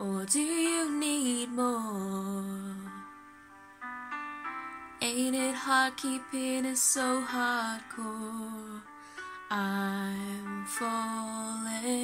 Or do you need more? Ain't it hard keeping it so hardcore? I'm falling.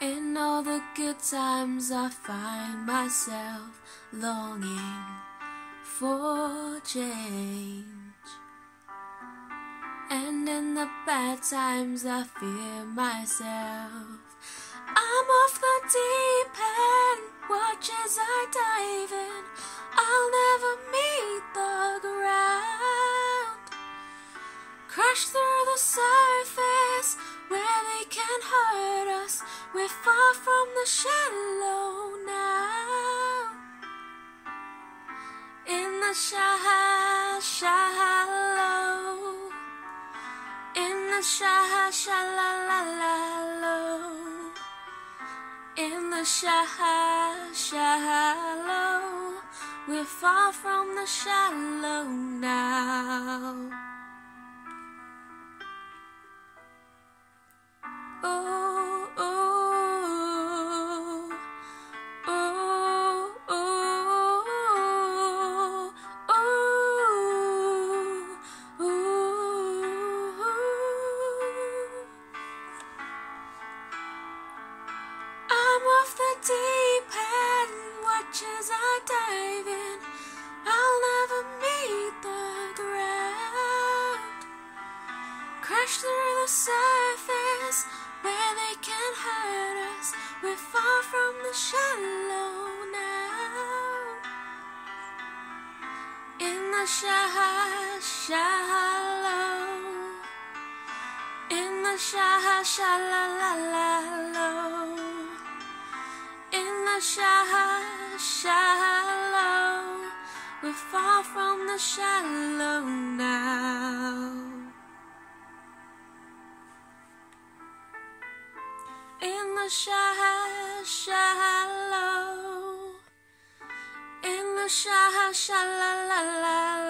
In all the good times, I find myself longing for change. And in the bad times, I fear myself. I'm off the deep end, watch as I dive in. I'll never meet the ground. Crash through the surface where they can hurt us. We're far from the shallow now. In the shallow, shallow. In the shallow, shallow. In the shallow, shallow. We're far from the shallow now. Crash through the surface where they can't hurt us. We're far from the shallow now. In the shallow. In the shallow. In the shallow. We're far from the shallow now. The shallow, shallow. In the shallow, shallow.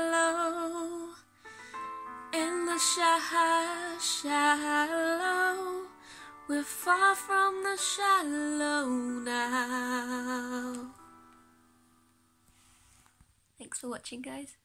In the shallow, shallow. We're far from the shallow now. Thanks for watching, guys.